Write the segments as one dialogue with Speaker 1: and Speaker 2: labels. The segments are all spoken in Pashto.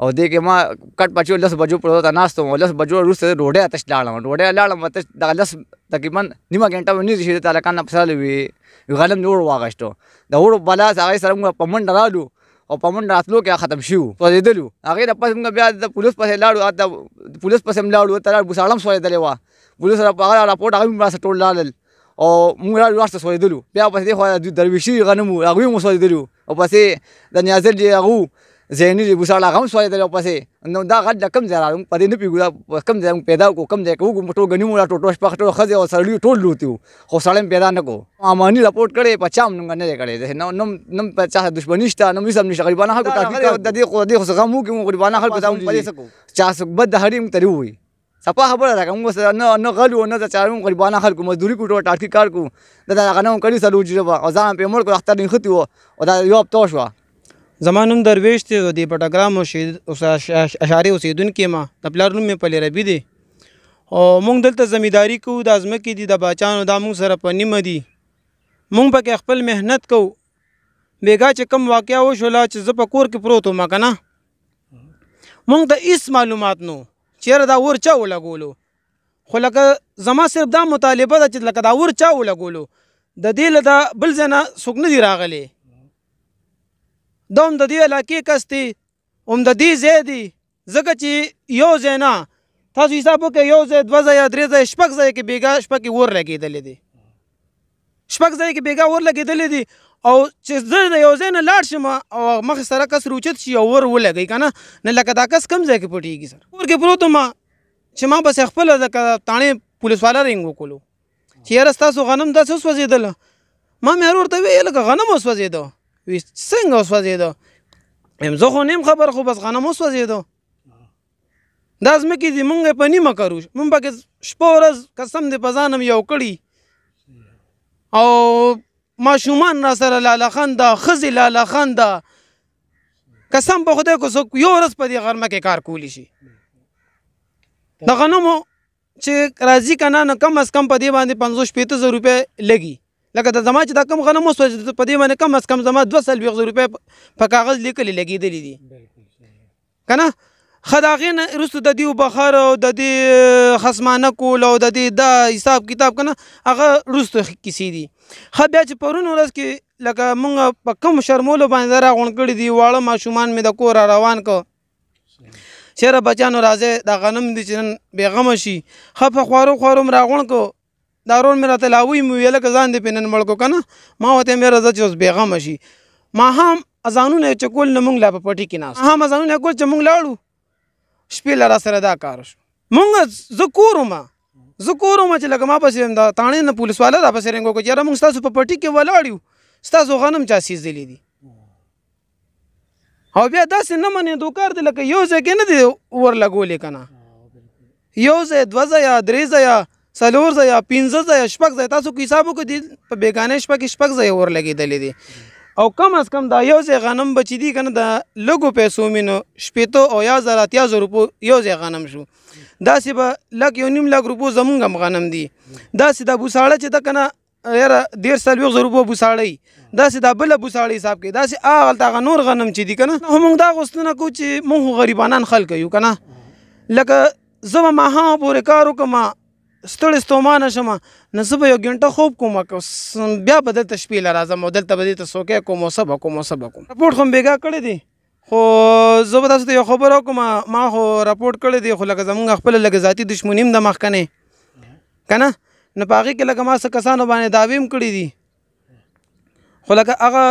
Speaker 1: او دې کې ما کټ پچو لس بجو پر ورته ناست وم لس بجو وروسته د ډوډۍ تش لاړم ډوډۍ لاړم تش دغه لس تقریبا نیمه ګنټه ونی شي د تالکان نه پساله وي غنم نور واغشتو د وړو بلا هغه سره موږ په منډه رالو او په منډه راتلو کې ختم شو سوځېدلو هغه د پس موږ بیا د پولیس پسې لاړو د پولیس پسې هم لاړو تر بوساړم سوځېدلې و پولیس را په هغه راپورټ هغه ما سره ټول لاړل او موږ لاړو لار ته سوځېدلو بیا پسې دې خوا د درویشي غنم وو هغوی هم وسوځېدلي وو او پسې د نیازل چې هغه وو ذهني چې بوساړه هغه هم سوځېدلی او پسې نو دا غږ له کوم ځایه راغی موږ په دې نه پوهېږو دا په کوم ځای موږ پیدا کړو کوم ځای کې وګورو ټول غني مو لا ټوټه شپه ټول ښځې او سړي ټول لوتي وو خو سړی مې پیدا نه کړو اماني رپورټ کړی په چا هم نه دی کړی نو نوم نوم په چا دښمني شته نوم هېڅ هم نشته غریبانه خلکو ټاپي د دې خو د دې خو غم وو کې موږ غریبانه خلکو ته هم په دې څه کوو چا څوک بد هډې موږ ته دې ووایي سپا خبره ده کوم وسه نه نه غلو نه د چارو غریبانه خلکو مزدوري کوټو ټاټي کار کو دا د غنم کړي سلو جوړه او ځان په مړ کو اختر نه ختی وو او دا یو اپ توش وا
Speaker 2: زمانوم درویش ته د پټګرام او اشاره اوسیدونکو ما د پلار نوم په لربي دي او موږ دلته زمیداری کو د ازمکه دي د بچانو د موږ سره په نیمه دي موږ پکې خپل مهنت کو بیګا چې کم واقعیا وشولا چې زه په کور کې پروت ما کنه موږ ته هیڅ معلومات نو چیرې دا اور چا ولګولو خو لکه زما صرف دا مطالبه ده چې لکه دا اور چا ولګولو د دې له دا بل ځای نه څوک نه دي راغلي دا هم د دې علاقې کس دی هم د دې ځای دی ځکه چې یو ځای نه تاسو حساب وکړئ یو ځای دوه ځای درې ځای شپږ ځای کې بېګا شپه کې اور لګېدلی دی شپږ ځای کې بیګا ور لګېدلې دي او چې زه د یو ځای نه لاړ شم او مخ سره کس روچت شي او ور ولګي کنه نه لکه دا کس کم ځای کې پټیږي سر ور کې پروت ما چې ما بس خپل د تانه پولیس والا رنګ وکړو چې یاره تاسو غنم داسې وسوځېدل ما مې ورور ته ویل که غنم وسوځېده وی څنګه وسوځېده هم زه خو نیم خبر خو بس غنم وسوځېده دا ځمکې دي مونږ په نیمه کرو مونږ پکې شپه ورځ قسم دې په ځانم یو کړي او ماشومان را سره لاله خان ده ښځې لاله خان ده قسم په خدای کو څوک یو ورځ په دې غرمه کې کار کولی شي د غنمو چې راځي که نه نو کم از کم په دې باندې پنځوس شپېته زره روپۍ لګي لکه د زما چې دا کم غنم وسو په دې باندې کم از کم زما دوه څلوېښت زره روپۍ په کاغذ لیکلې لګېدلې دي کنه خداغه نه رسو د دیو بخار او د دی خصمانه کول او د دی دا حساب کتاب کنه هغه رسو کسی دي خو بیا چې پرون ورځ کې لکه مونږ په کم شرمولو باندې را غون کړی دی واړه ماشومان مې د کور روان کو چیرې بچانو راځي د غنم دي چې بیغم شي خو په خوارو خوارو را غون کو دا رور مې راته لاوي مې ویل که ځان دې په نن مړ کو کنه ما وته مې راځه چې اوس بیغمه شي ما هم ازانونه چې کول نه مونږ لا په پټي کې ناس هم ازانونه کول چې مونږ لاړو شپې لرا سره دا کار شو مونږ زه کورم زه کورم چې لکه ما پسې دا تاڼې نه پولیس والا را پسې رنګو کو چې را مونږ تاسو په پټي کې ولاړ یو تاسو غنم چا سیزلې دي او بیا داسې نه منې دوکار دی لکه یو ځای کې نه دی ور لګولې که نه یو ځای دوه ځای درې ځای څلور ځای پنځه ځای شپږ ځای تاسو که حساب وکړئ په بیګانه شپه کې شپږ ځای ور لګېدلې دي او کم از کم دا یو ځای غنم به چې دي که نه د لږو پیسو مې نو شپېتو او یا زر اتیا زر روپو یو ځای غنم شو داسې به لک یو نیم لک روپو زمونږ هم غنم دي داسې د بوساړه چې ده که نه یاره دیر سلویغ ضروب ابو ساړی داسې دا بل ابو ساړی حساب کې داسې اغل تا نور غنم چې دي کنه هم دا غوښتنه کو چې موږ غریبانان خلک یو کنه لکه زما ما ها پورې کار وکم ستړي ستومانه شم نه زه به یو غنټه خوب کوم بیا به دلته شپې له راځم او دلته به دلته سوکې کوم او سبا کوم او سبا کوم رپورټ خو بیګا کړی دی خو زه به تاسو ته یو خبر وکم ما خو راپورټ کړی دی خو لکه زمونږ خپل لګ ذاتی دښمنی هم د مخ کنه کنه نه پاغي کې لکه ما څه کسانو باندې داویم کړی دي خو لکه هغه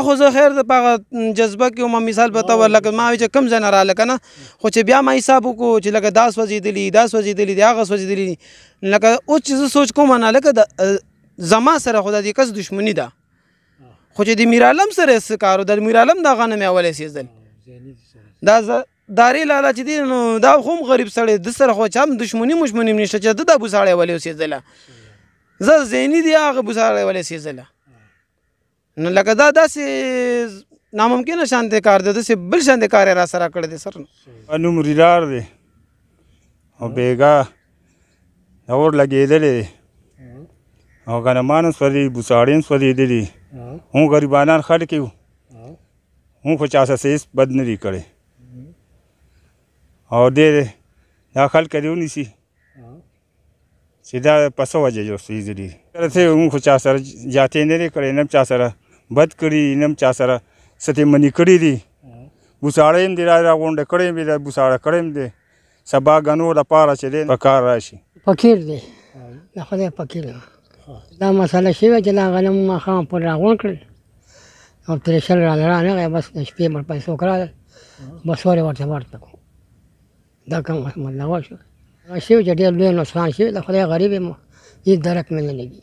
Speaker 2: اخو زه خیر د پاغه جذبه کې ما مثال پته ور لکه ما چې کم زنه را لکه نه خو چې بیا ما حساب کو چې لکه داس وځیدلی داس وځیدلی دا غس وځیدلی لکه او چې زه سوچ کوم نه لکه زما سره خدای دې کس دښمنی ده خو چې د میرالم سره څه کارو د میرالم دا غنه مې اولې سیزل دا داري لالا چې دی نو دا هم غریب سړی د سره خو چم دښمنی مشمنی نشته چې د ابو سړی ولې سیزل زه زینی دی هغه ابو سړی ولې سیزل نو لکه دا داسې ناممکنه شان دی کار دی داسې بل شان دی کار را سره کړی دی سر
Speaker 3: نو نوم ریلار دی او بیګا دا اور لګېدلی دی او غنمانو سوځي بوساړین سوځېدلي هم غریبانان خلک یو هم خو چا سره هېڅ بد نه دی کړی او دې دا خلک دې ونیسي چې دا په څه وجه یو سوځېدلي رسې هم خو چا سره جاتې نه دی کړی نه چا سره بد کړي نه چا سره څه منې کړي دي بوساړه هم دې را راغونډه کړی هم دې
Speaker 4: بوساړه
Speaker 3: کړی هم دې سبا غنو د پاره چې دې په کار راشي
Speaker 4: فقیر دی د خدای فقیر دی. دا مسله شوې چې دا غنم ماښام پر راغونډ کړل او ترېشر را رانغی بس د شپې مر پیسو کړل بس ورې ورته ورته کړو دا کوم مطلب وشو هغه شوې چې ډېر لوی نقصان شوی د خدای غریب یم هېڅ درک مې نه لګي